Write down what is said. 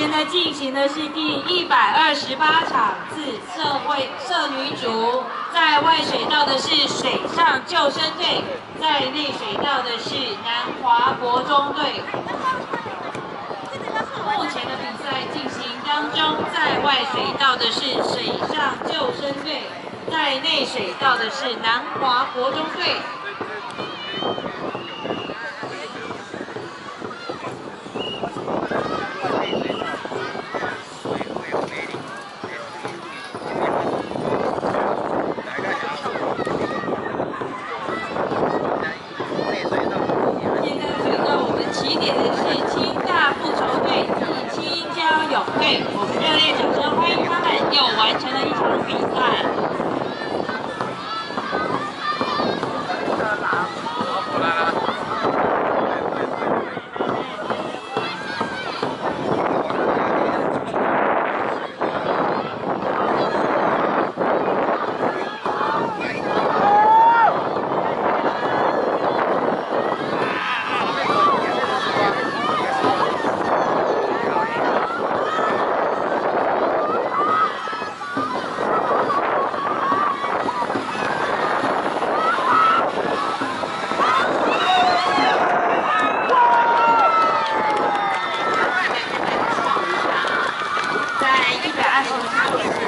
现在进行的是第一百二十八场次社会社女组，在外水道的是水上救生队，在内水道的是南华国中队。目前的比赛进行当中，在外水道的是水上救生队，在内水道的是南华国中队。我们热烈掌声欢迎他们又完成了一场比赛。一百二十四